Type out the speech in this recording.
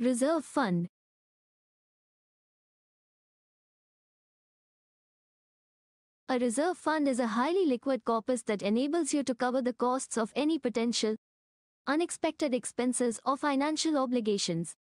Reserve Fund A reserve fund is a highly liquid corpus that enables you to cover the costs of any potential unexpected expenses or financial obligations.